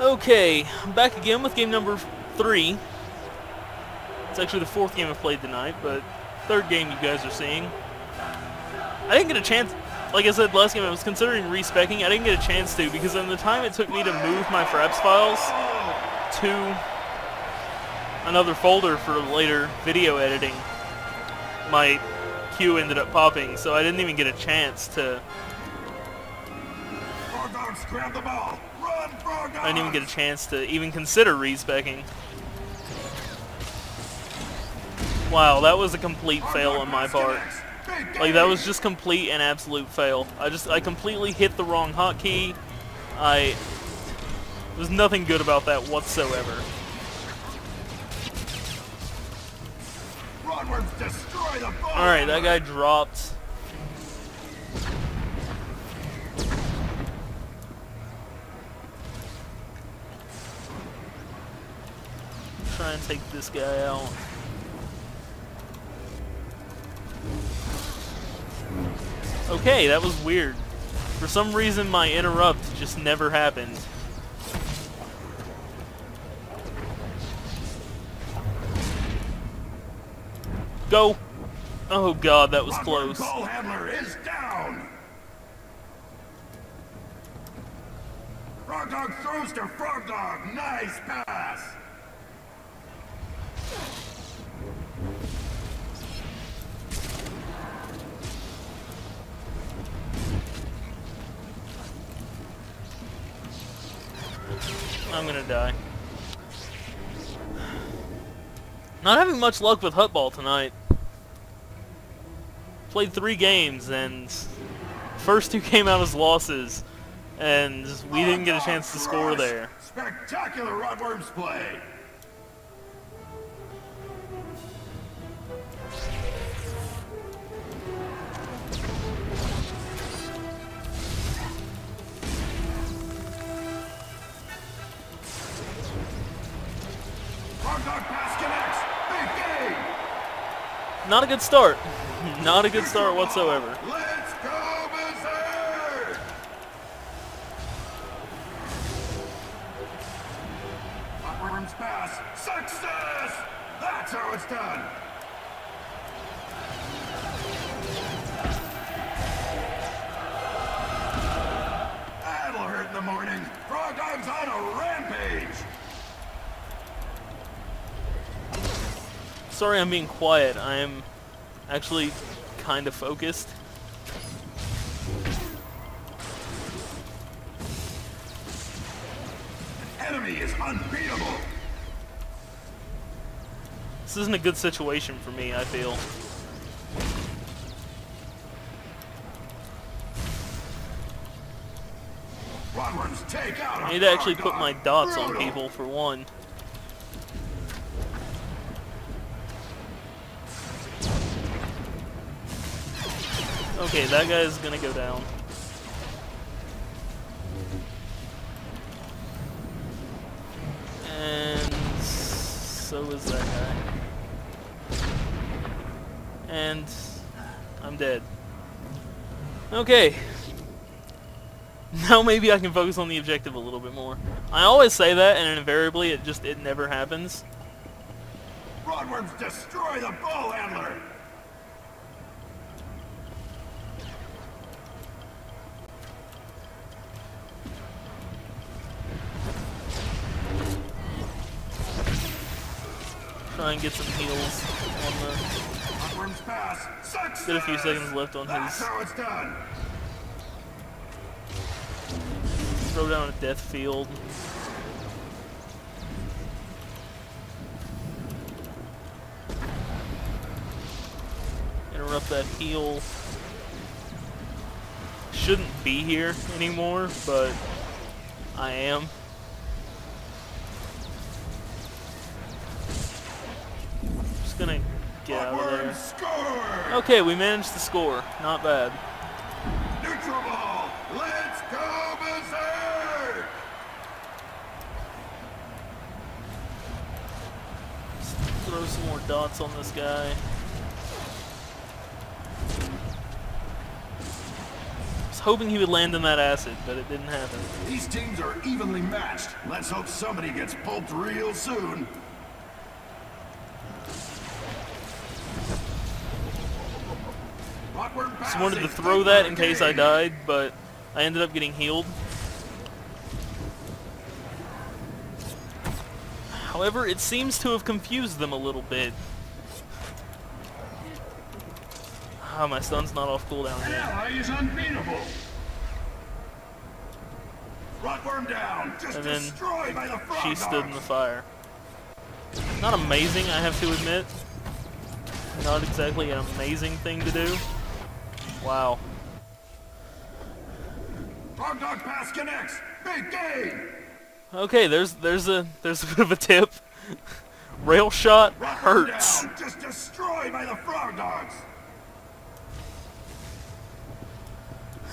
Okay, I'm back again with game number three. It's actually the fourth game I've played tonight, but third game you guys are seeing. I didn't get a chance, like I said last game, I was considering respecking. I didn't get a chance to because in the time it took me to move my Fraps files to another folder for later video editing, my queue ended up popping, so I didn't even get a chance to grab the ball. Run, frog dogs. I didn't even get a chance to even consider respecking. Wow, that was a complete fail on my part. Like that was just complete and absolute fail. I just I completely hit the wrong hotkey. I there's nothing good about that whatsoever. Rotworms destroy the ball. All right, that guy dropped. Try and take this guy out. Okay, that was weird. For some reason, my interrupt just never happened. Go! Oh god, that was close. Ball handler is down. Frog dog throws to frog dog. Nice pass. I'm gonna die. Not having much luck with Huttball tonight. Played three games and first two came out as losses, and we didn't get a chance to score there. Spectacular Rotworms play. Not a good start. Not a good start whatsoever. Let's go berserk! Upwards pass. Success! That's how it's done. That'll hurt in the morning. Frog Dog's on a rampage. Sorry I'm being quiet. I am actually kind of focused. Enemy is unbeatable. This isn't a good situation for me, I feel. Rotworms take out a I need to actually put my dots on people for one. Okay, that guy's gonna go down. And so is that guy. And I'm dead. Okay. Now maybe I can focus on the objective a little bit more. I always say that, and invariably it just it never happens. Rotworms destroy the ball handler. Try and get some heals on the. Got a few seconds left on his. how it's done. Throw down a death field. Interrupt that heal. Shouldn't be here anymore, but I am. Just gonna get out of there. Score. Okay, we managed to score. Not bad. Neutral ball. Let's go berserk. Throw some more dots on this guy. was hoping he would land in that acid, but it didn't happen. These teams are evenly matched. Let's hope somebody gets pulped real soon. Rotworm Just wanted to throw that in case I died, but I ended up getting healed. However, it seems to have confused them a little bit. Ah, my stun's not off cooldown yet. ally is unbeatable. Rotworm down. Just And then destroyed by the She stood in the fire. Not amazing, I have to admit. Not exactly an amazing thing to do. Wow. Frog dog pass connects. Big game. Okay, there's there's a there's a bit of a tip. Rail shot hurts. down. Just destroyed by the frog dogs.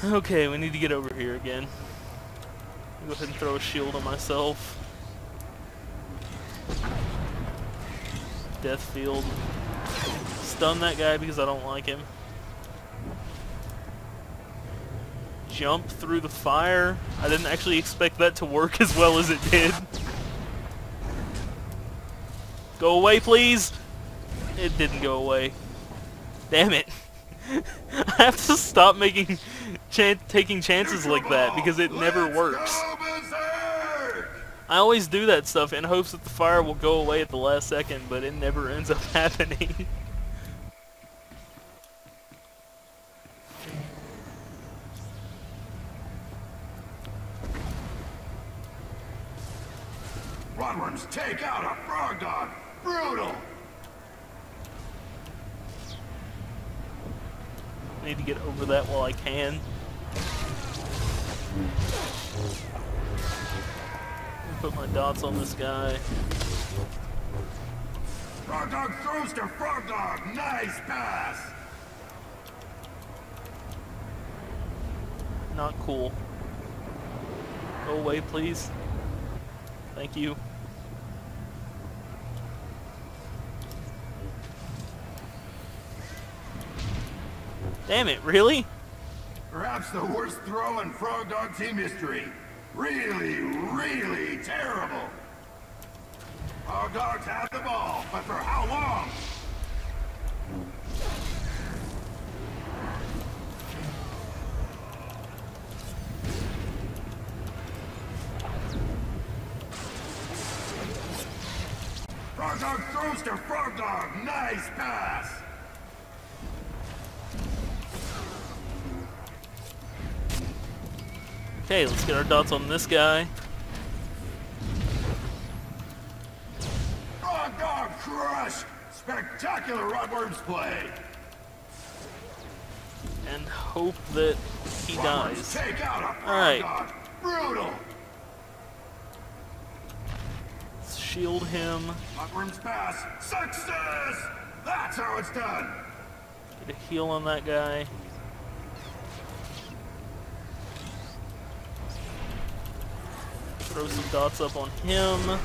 Okay, we need to get over here again. Go ahead and throw a shield on myself. Death field. Stun that guy because I don't like him. Jump through the fire. I didn't actually expect that to work as well as it did. Go away, please! It didn't go away. Damn it. I have to stop making chan taking chances like that because it never works. I always do that stuff in hopes that the fire will go away at the last second, but it never ends up happening. Rotworms take out a frog dog. Brutal. I need to get over that while I can. Put my dots on this guy. Frog dog throws to frog dog. Nice pass. Not cool. Go away, please. Thank you. Damn it, really? Perhaps the worst throw in frog dog team history. Really, really terrible. Frog dogs have the ball, but for how long? Frog dog throws to frog dog. Nice pass. Okay, let's get our dots on this guy. Frog dog crush. Spectacular Rotworms play. And hope that he Rotworms dies. Take out a frog Alright. Brutal. Let's shield him. Rotworms pass. Success. That's how it's done. Get a heal on that guy. Throw some dots up on him.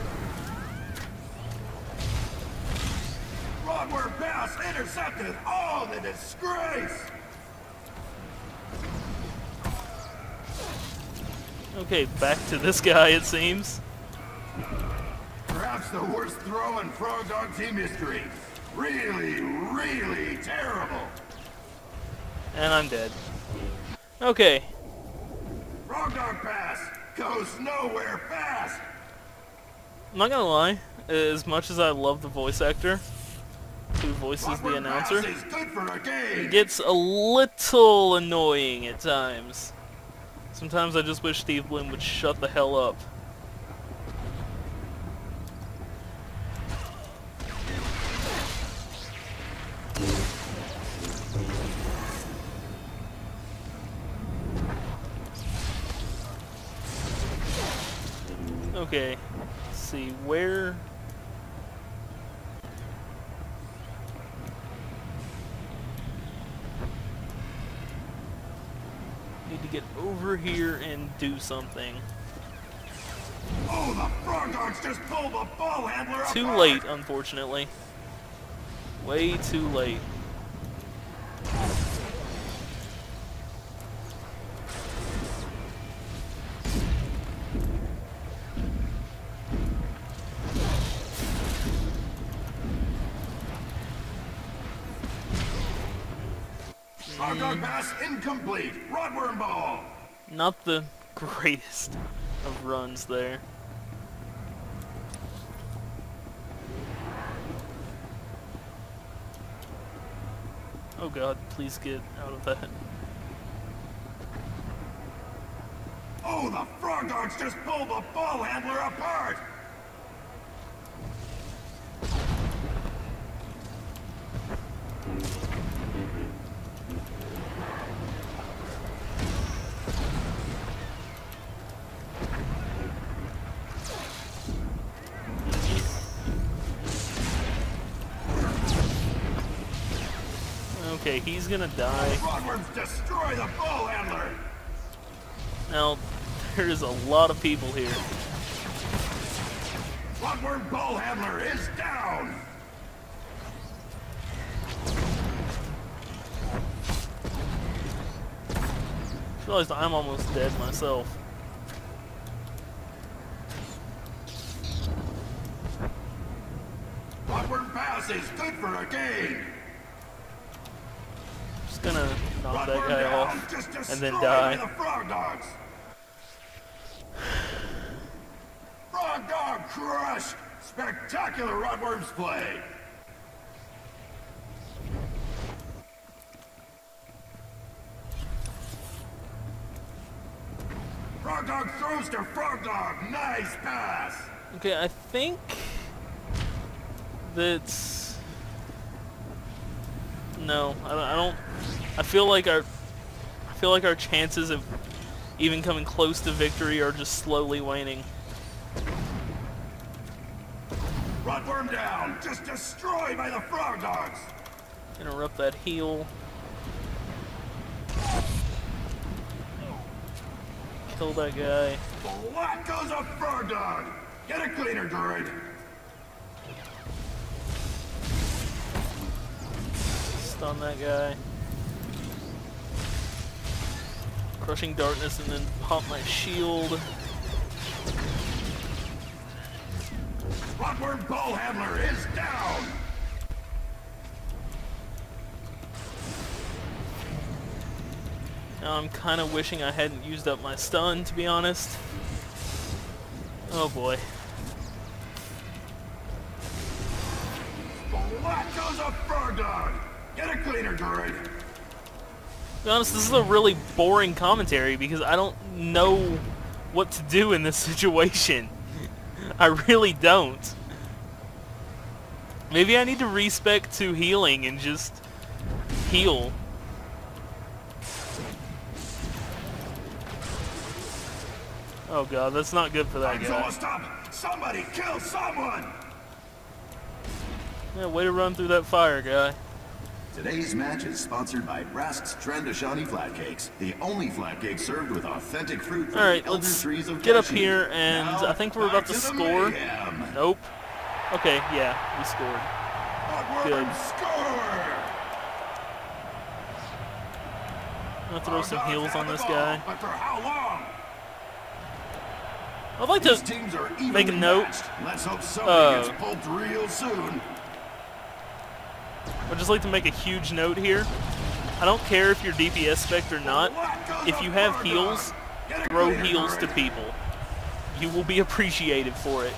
Rotworm pass intercepted. Oh, the disgrace. Okay, back to this guy it seems. Perhaps the worst throw in Frog Dog team history. Really, really terrible. And I'm dead. Okay, Frog Dog pass goes nowhere fast. I'm not gonna lie, as much as I love the voice actor who voices the announcer, pass is good for a game. it gets a little annoying at times. Sometimes I just wish Steve Blum would shut the hell up. Okay, let's see where. Need to get over here and do something. Oh, the just pulled the ball handler Too apart. late, unfortunately. Way too late. Rotworm ball. Not the greatest of runs there. Oh god, please get out of that. Oh, the Frog Dogs just pulled the ball handler apart. Okay, he's gonna die. Rotworms destroy the ball handler. Now, there's a lot of people here. Rotworm ball handler is down. I realized I'm almost dead myself. Rotworm pass is good for a gain. Just gonna knock that guy off and then die. the Frog Dogs. Frog Dog crushed. Spectacular Rotworms play. Frog Dog throws to Frog Dog. Nice pass. Okay, I think that's no. I don't, I don't. I feel like our I feel like our chances of even coming close to victory are just slowly waning. Rotworm down. Just destroyed by the Frog Dogs. Interrupt that heal. Kill that guy. What goes a Frog Dog? Get a cleaner, droid. Stun that guy. Crushing darkness and then pop my shield. Rotworm ball handler is down. Now I'm kind of wishing I hadn't used up my stun, to be honest. Oh boy. What goes a Dog? Get a cleaner, droid. To be honest, this is a really boring commentary because I don't know what to do in this situation. I really don't. Maybe I need to respec to healing and just heal. Oh god, that's not good for that Time's guy. almost up. Somebody kill someone. Yeah, way to run through that fire, guy. Today's match is sponsored by Brask's Trendashani Flatcakes, the only flatcake served with authentic fruit from Alright, the elder let's trees of get up here and Now, I think we're about to the score. mayhem. Nope. Okay, yeah, we scored. Good. Score. I'm gonna throw some heals on this guy. But for how long? I'd like These to teams are make a note. Let's hope somebody Uh, gets pulled real soon. I'd just like to make a huge note here. I don't care if you're DPS spec or not. If you have heals, Dog? Get a throw heals to people. You will be appreciated for it.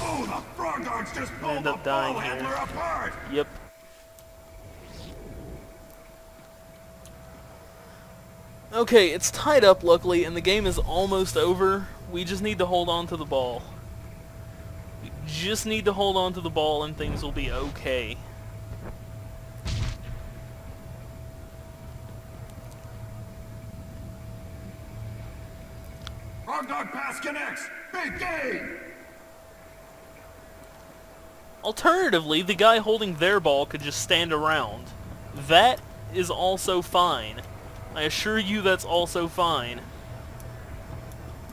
Oh, the Frog just pulled end up dying here. Yep. Okay, it's tied up luckily, and the game is almost over. We just need to hold on to the ball. We just need to hold on to the ball and things will be okay. Frog Dog pass connects. Big game. Alternatively, the guy holding their ball could just stand around. That is also fine. I assure you that's also fine.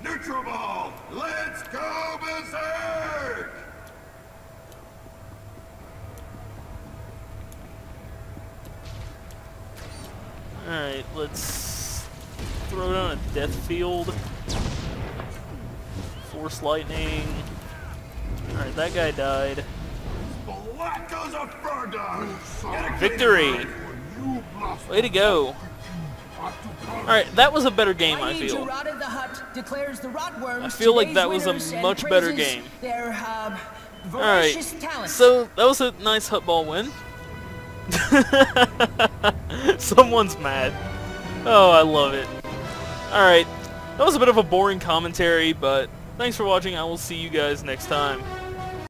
Neutral ball. Let's go berserk. Alright, let's throw down a death field. Force Lightning. Alright, that guy died. Black goes a frog dog. Get a Victory! Way to go. Alright, that was a better game, I feel. The Hutt declares the Rotworms I feel like that was a much better game. Uh, Alright, so that was a nice Huttball win. Someone's mad. Oh, I love it. Alright, that was a bit of a boring commentary, but thanks for watching. I will see you guys next time.